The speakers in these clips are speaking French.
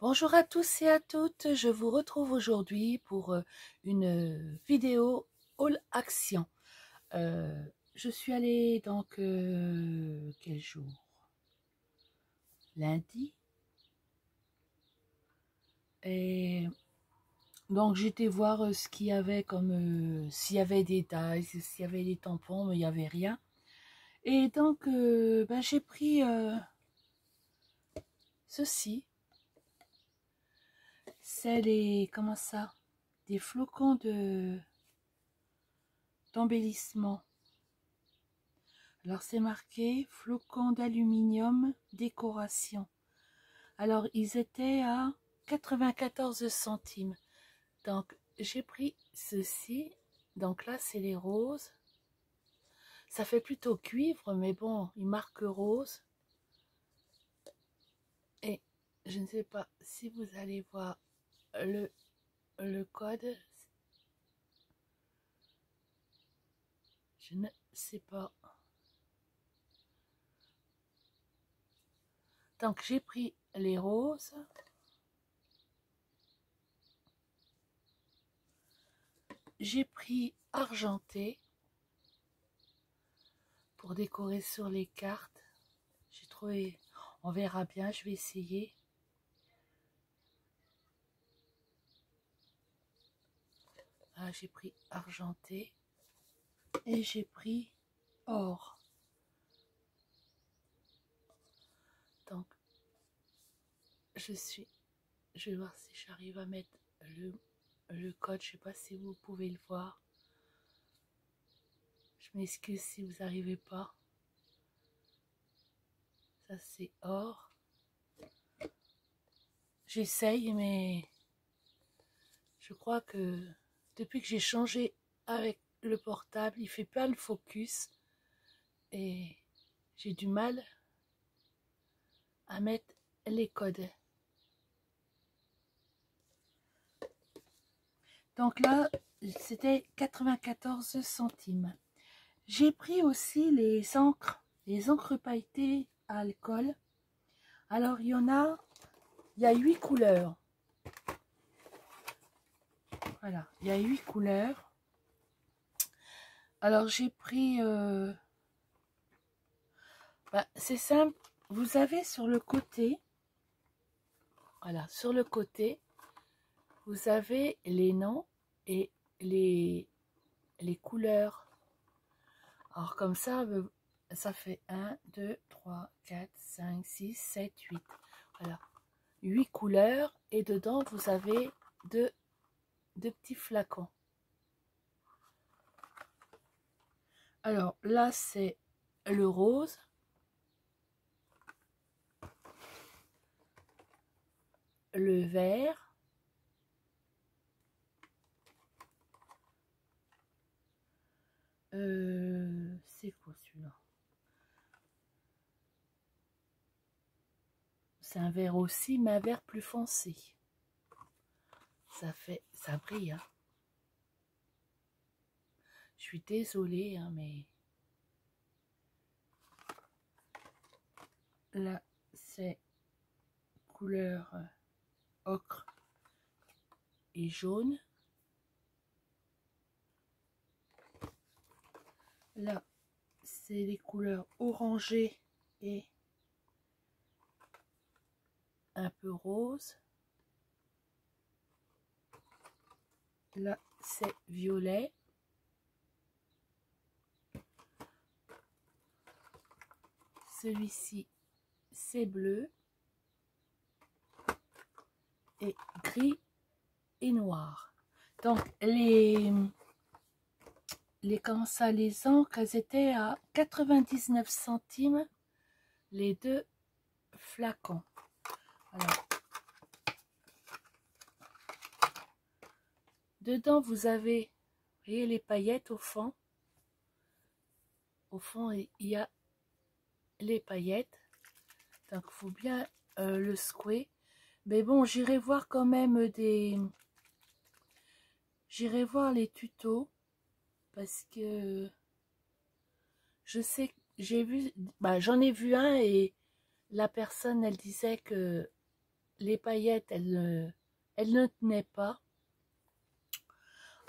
Bonjour à tous et à toutes, je vous retrouve aujourd'hui pour euh, une vidéo All Action. Euh, je suis allée donc, euh, quel jour? Lundi? Et donc j'étais voir ce qu'il y avait comme, s'il y avait des tailles, s'il y avait des tampons, mais il n'y avait rien. Et donc ben, j'ai pris ceci c'est les, comment ça, des flocons de d'embellissement. Alors c'est marqué flocons d'aluminium décoration. Alors ils étaient à 94 centimes. Donc j'ai pris ceci. Donc là c'est les roses. Ça fait plutôt cuivre, mais bon, il marque rose. Et je ne sais pas si vous allez voir le, le code, je ne sais pas. Donc j'ai pris les roses. J'ai pris argenté pour décorer sur les cartes. J'ai trouvé, on verra bien, je vais essayer. Ah, j'ai pris argenté et j'ai pris or. Donc, je suis, je vais voir si j'arrive à mettre le, le code. Je sais pas si vous pouvez le voir. Je m'excuse si vous n'arrivez pas. Ça c'est or. J'essaye mais je crois que depuis que j'ai changé avec le portable, il fait pas le focus et j'ai du mal à mettre les codes. Donc là, c'était 94 centimes. J'ai pris aussi les encres, les encres pailletées à alcool. Alors, il y en a, il y a huit couleurs. Voilà, il y a huit couleurs. Alors j'ai pris... Euh... Bah, c'est simple. Vous avez sur le côté... Voilà, sur le côté, vous avez les noms et les, les couleurs. Alors comme ça, ça fait 1, 2, 3, 4, 5, 6, 7, 8. Voilà. 8 couleurs et dedans vous avez 2, de petits flacons. Alors là, c'est le rose. Le vert. Euh, c'est quoi celui-là? C'est un vert aussi, mais un vert plus foncé ça fait, ça brille. Hein. Je suis désolée, hein, mais là, c'est couleur euh, ocre et jaune. Là, c'est les couleurs orangées et un peu rose. C'est violet. Celui-ci, c'est bleu. Et gris et noir. Donc, les, les, comment ça, les encres, elles étaient à 99 centimes les deux flacons. Dedans, vous avez, voyez les paillettes au fond. Au fond, il y a les paillettes. Donc, il faut bien euh, le secouer. Mais bon, j'irai voir quand même des... J'irai voir les tutos. Parce que... Je sais, j'ai vu... Bah, J'en ai vu un et la personne, elle disait que les paillettes, elles, elles ne tenaient pas.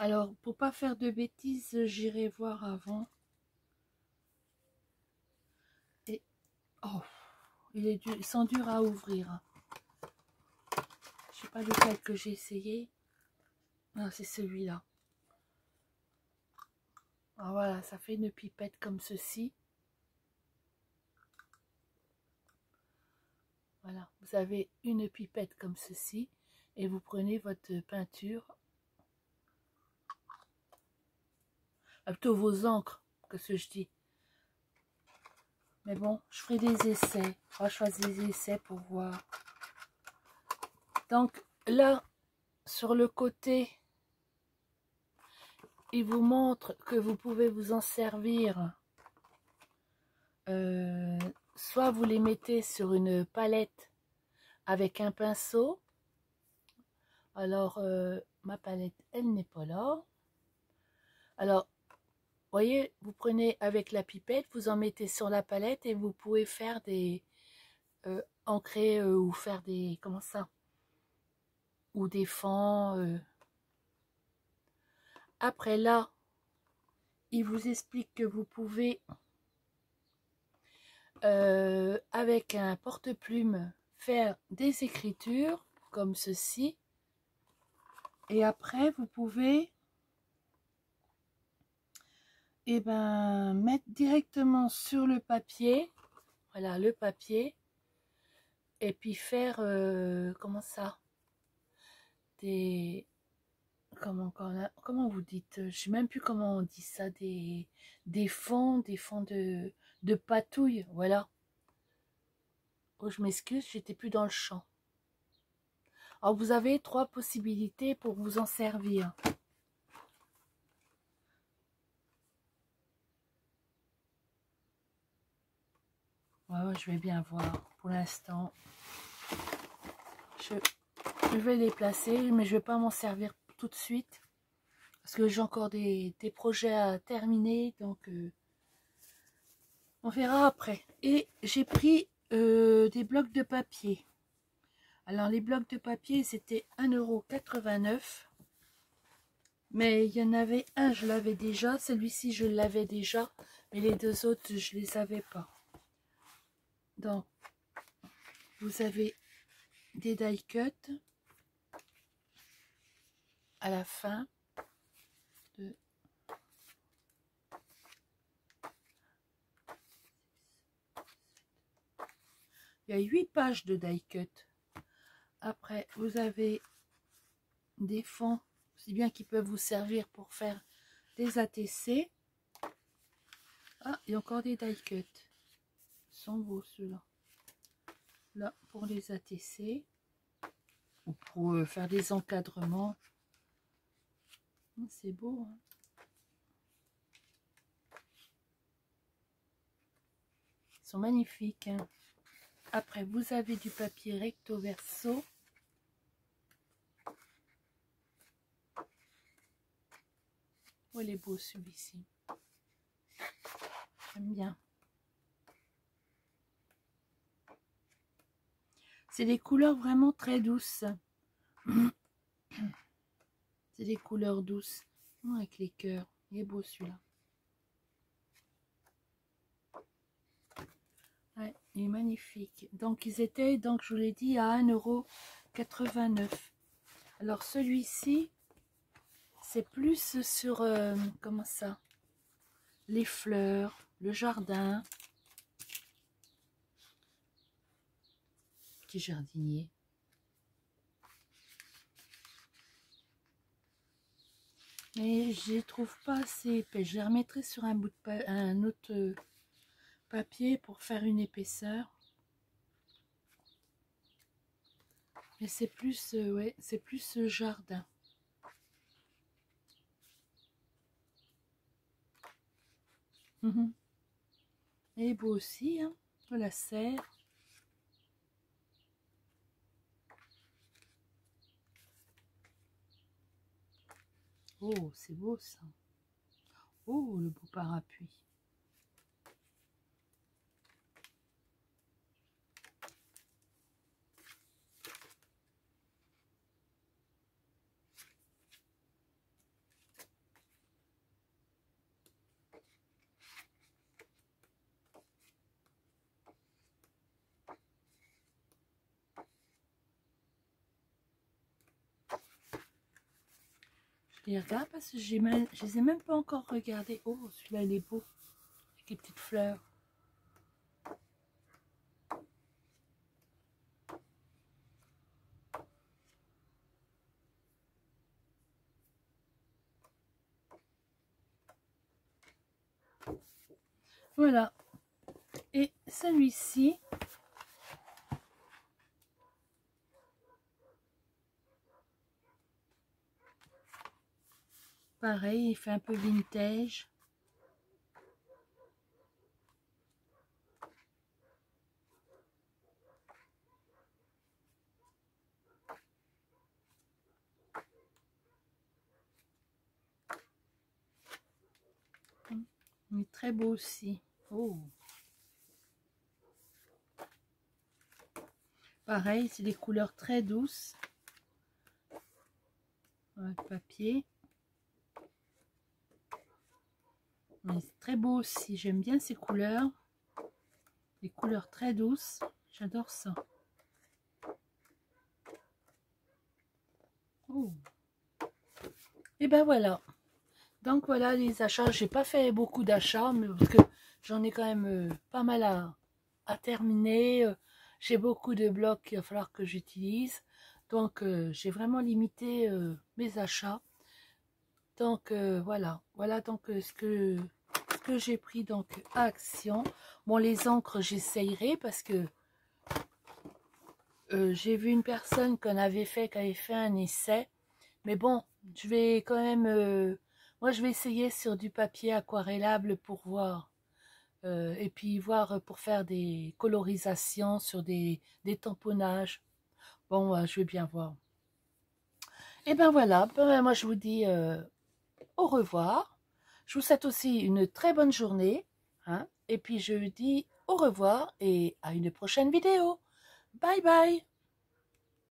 Alors, pour pas faire de bêtises, j'irai voir avant. Et, oh, il est dur, sont durs à ouvrir. Je sais pas lequel que j'ai essayé. Non, c'est celui-là. Voilà, ça fait une pipette comme ceci. Voilà, vous avez une pipette comme ceci et vous prenez votre peinture, plutôt vos encres, que ce que je dis? Mais bon, je ferai des essais. On va choisir des essais pour voir. Donc là, sur le côté, il vous montre que vous pouvez vous en servir. Euh, soit vous les mettez sur une palette avec un pinceau. Alors, euh, ma palette, elle n'est pas là. Alors, voyez, vous prenez avec la pipette, vous en mettez sur la palette et vous pouvez faire des... Euh, ancrer euh, ou faire des... Comment ça? Ou des fonds. euh. Après là, il vous explique que vous pouvez, euh, avec un porte-plume, faire des écritures comme ceci. Et après, vous pouvez eh ben, mettre directement sur le papier, voilà le papier, et puis faire, euh, comment ça, des, comment, comment, vous dites, je sais même plus comment on dit ça, des, des fonds, des fonds de, de patouille, voilà. Oh, je m'excuse, j'étais plus dans le champ. Alors, vous avez trois possibilités pour vous en servir. Je vais bien voir. Pour l'instant, je, vais les placer, mais je vais pas m'en servir tout de suite. Parce que j'ai encore des, des projets à terminer, donc euh, on verra après. Et j'ai pris euh, des blocs de papier. Alors les blocs de papier, c'était 1,89€. Mais il y en avait un, je l'avais déjà. Celui-ci, je l'avais déjà. Mais les deux autres, je les avais pas. Donc, vous avez des die cut à la fin. De... Il y a huit pages de die cut. Après, vous avez des fonds, si bien qu'ils peuvent vous servir pour faire des ATC. Ah, il y a encore des die cut. Sont beaux ceux-là. Là, pour les ATC. Ou pour faire des encadrements. Hum, C'est beau. hein. Ils sont magnifiques. hein. Après, vous avez du papier recto verso. Oh, il est beau celui-ci. J'aime bien. C'est des couleurs vraiment très douces. C'est des couleurs douces. Oh, avec les cœurs. Il est beau celui-là. Il est magnifique. Donc, ils étaient, donc je vous l'ai dit, à 1,89€. Alors, celui-ci, c'est plus sur, euh, comment ça? Les fleurs, le jardin. Jardinier. Mais je trouve pas assez épais. Je les remettrai sur un bout de un autre euh, papier pour faire une épaisseur. Mais c'est plus, euh, ouais, c'est plus ce jardin. Mhm. Et beau aussi, hein, la serre. Oh, c'est beau ça. Oh, le beau parapluie. Regarde parce que je ne les ai même pas encore regardés. Oh, celui-là, il est beau. Avec les petites fleurs. Voilà. Et celui-ci, pareil, il fait un peu vintage. Il très beau aussi. Oh. Pareil, c'est des couleurs très douces. le papier. C'est très beau aussi. J'aime bien ces couleurs. Des couleurs très douces. J'adore ça. Oh. Et ben voilà. Donc voilà les achats. J'ai pas fait beaucoup d'achats, mais parce que j'en ai quand même euh, pas mal à, terminer. Euh, j'ai beaucoup de blocs qu'il va falloir que j'utilise. Donc euh, j'ai vraiment limité mes achats. Donc voilà. Voilà donc ce que ce que j'ai pris donc action. Bon les encres j'essayerai parce que j'ai vu une personne qu'on avait fait, qui avait fait un essai. Mais bon, je vais quand même moi, je vais essayer sur du papier aquarellable pour voir. Euh, et puis voir pour faire des colorisations sur des, tamponnages. Bon, euh, je vais bien voir. Et ben voilà, ben, moi je vous dis euh, au revoir. Je vous souhaite aussi une très bonne journée. Hein, et puis je vous dis au revoir et à une prochaine vidéo. Bye bye